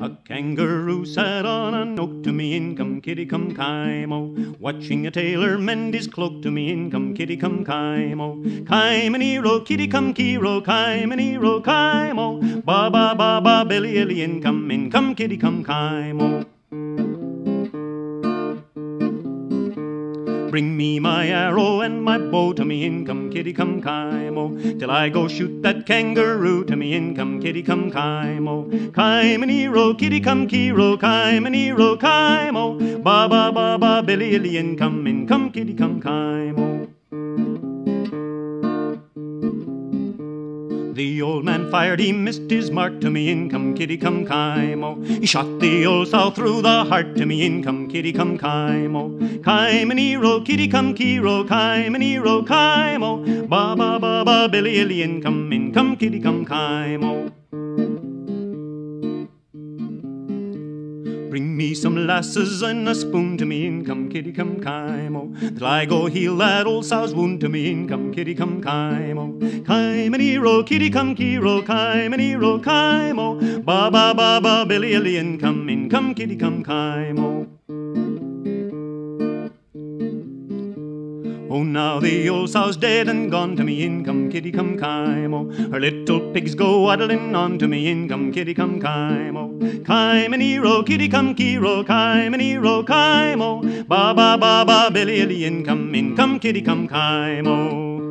A kangaroo sat on an oak to me in come kitty come Kaimo, watching a tailor mend his cloak to me in come kitty come Kaimo. Kaimanero kitty come kiro, Kaimanero Kaimo, ba ba ba ba illy in come in come kitty come Kaimo. Bring me my arrow and my bow to me in come kitty come Kaimo. Till I go shoot that kangaroo to me in come kitty come Kaimo. Kaimanero kitty come kiro Kaimanero Kaimo. Ba ba ba ba billy illy in come in come kitty come Kaimo The old man fired, he missed his mark to me in come kitty come Kaimo. He shot the old sow through the heart to me in come kitty come Kaimo. Kaimanero kitty come kiro, Kaimanero Kaimo. Ba ba ba ba billy illy in come in come kitty come Kaimo. Bring me some lasses and a spoon to me in come kitty come Kaimo. Till I go heal that old sow's wound to me in come kitty come Kaimo. Kaimanero kitty come kiro, Kaimanero Kaimo. Ba ba ba ba billy illy in come in come kitty come Kaimo. Oh, now the old sow's dead and gone to me in come kitty come Kaimo. Her little pigs go waddling on to me in come kitty come Kaimo. Kaimanero kitty come kiro, Kaimanero Kaimo. Ba ba ba ba billy illy in come in come kitty come Kaimo.